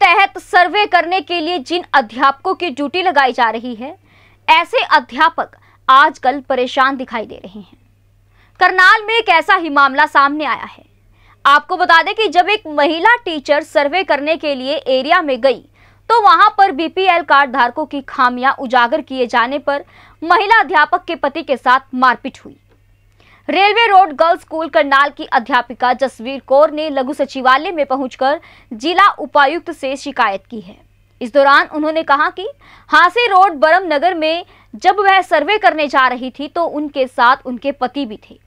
तहत सर्वे करने के लिए जिन अध्यापकों की ड्यूटी लगाई जा रही है, ऐसे अध्यापक आजकल परेशान दिखाई दे रहे हैं। करनाल में एक ऐसा ही मामला सामने आया है। आपको बता दें कि जब एक महिला टीचर सर्वे करने के लिए एरिया में गई तो वहाँ पर बीपीएल कार्ड धारकों की खामियाँ उजागर किए जाने पर महिला अध्यापक के पति के साथ मारपीट हुई। Railway road girls school Karnal की अध्यापिका जसवीर कौर ने लघु सचिवालय में पहुंचकर जिला उपायुक्त से शिकायत की है। इस दौरान उन्होंने कहा कि हांसी रोड बरम नगर में जब वह सर्वे करने जा रही थी तो उनके साथ उनके पति भी थे,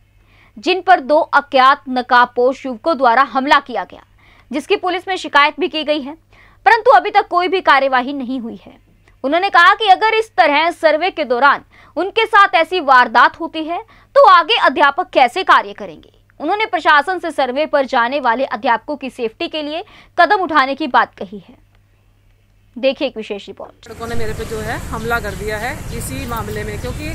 जिन पर दो अज्ञात नकाबपोश युवकों द्वारा हमला किया गया, जिसकी पुलिस में शिकायत भी की गई है, परंतु अभी तक कोई भी कार्यवाही नहीं हुई है। उन्होंने कहा कि अगर इस तरह सर्वे के दौरान उनके साथ ऐसी वारदात होती है तो आगे अध्यापक कैसे कार्य करेंगे? उन्होंने प्रशासन से सर्वे पर जाने वाले अध्यापकों की सेफ्टी के लिए कदम उठाने की बात कही है। देखिए एक विशेष रिपोर्ट। लड़कों ने मेरे पे जो है हमला कर दिया है इसी मामले में, क्योंकि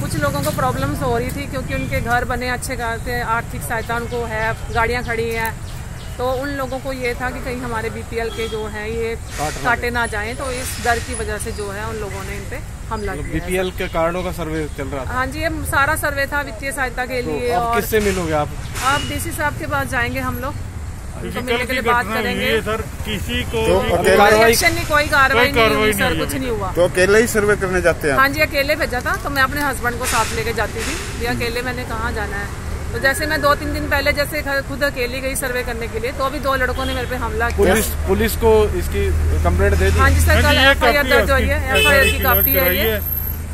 कुछ लोगों को प्रॉब्लम्स हो रही थी, क्योंकि उनके घर बने अच्छे खासे आर्थिक सहायता उनको है, गाड़ियाँ खड़ी हैं तो उन लोगों को ये था कि कहीं हमारे बीपीएल के जो हैं ये काटे ना जाएँ तो इस डर की वजह से जो है उन लोगों ने इन पे हमला किया है। बीपीएल के कार्डों का सर्वे चल रहा था? हाँ जी ये सारा सर्वे था वित्तीय सहायता के लिए तो और किससे मिलोगे आप? आप डीसी साहब के पास जाएँगे हम लोग। मिलने के लिए बात करेंगे। सर किसी को तो एक्शन नहीं कोई कार्रवाई नहीं हुई सर नहीं कुछ नहीं हुआ। तो अकेले ही सर्वे करने जाते हैं हाँ जी अकेले भेजा था तो मैं अपने हस्बैंड को साथ लेके जाती थी। अकेले मैंने कहाँ जाना है? तो जैसे मैं दो तीन दिन पहले जैसे खुद अकेली गई सर्वे करने के लिए तो अभी दो लड़कों ने मेरे पे हमला किया। पुलिस पुलिस को इसकी कंप्लेंट दे दी। हाँ जी सर कल एफ़ आई आर दर्ज हुई है। एफ़ आई आर की कॉपी है ये।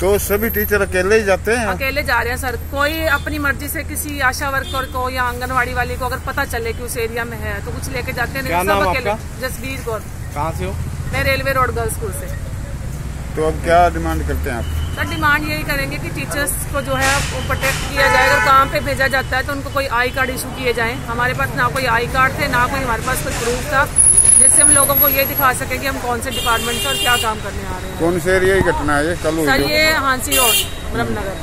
तो सभी टीचर अकेले ही जाते हैं? अकेले जा रहे हैं सर। कोई अपनी मर्ज़ी से किसी आशा वर्कर को या आंगनवाड़ी वाली को अगर पता चले कि उस एरिया में है तो कुछ लेके जाते हैं। क्या नहीं नाम सब अकेले। आपका? जसवीर कौर। कहाँ से हो? मैं रेलवे रोड गर्ल्स स्कूल से। तो अब क्या डिमांड करते हैं आप? सर डिमांड यही करेंगे कि टीचर्स को जो है वो प्रोटेक्ट किया जाए। अगर काम पे भेजा जाता है तो उनको कोई आई कार्ड इशू किए जाएँ। हमारे पास ना कोई आई कार्ड थे ना कोई हमारे पास कोई प्रूफ था जिससे हम लोगों को ये दिखा सके कि हम कौन से डिपार्टमेंट से और क्या काम करने आ रहे हैं। कौन से एरिया की घटना है? ये कल हुई सर ये हांसी रोड ब्रह्मनगर।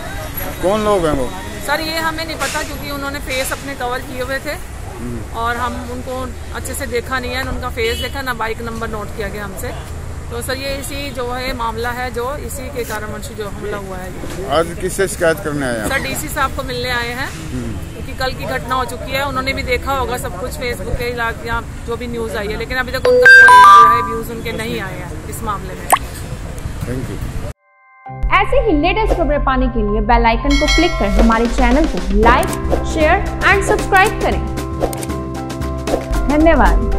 कौन लोग हैं वो? सर ये हमें नहीं पता क्योंकि उन्होंने फेस अपने कवर किए हुए थे और हम उनको अच्छे से देखा नहीं है उनका फेस देखा ना बाइक नंबर नोट किया गया हमसे। तो सर ये इसी जो है मामला है जो इसी के कारण कारणवश जो हमला हुआ है। आज किससे शिकायत करने आए आप? सर डीसी साहब को मिलने आए हैं। क्योंकि कल की घटना हो चुकी है उन्होंने भी देखा होगा सब कुछ फेसबुक के इलाके या जो भी न्यूज़ आई है लेकिन अभी तक उनका कोई जो है व्यूज़ उनके नहीं आए हैं इस मामले में। थैंक यू ऐसे ही लेटेस्ट खबरें पाने के लिए बेल आइकन को क्लिक कर हमारे चैनल को लाइक शेयर एंड सब्सक्राइब करें। धन्यवाद।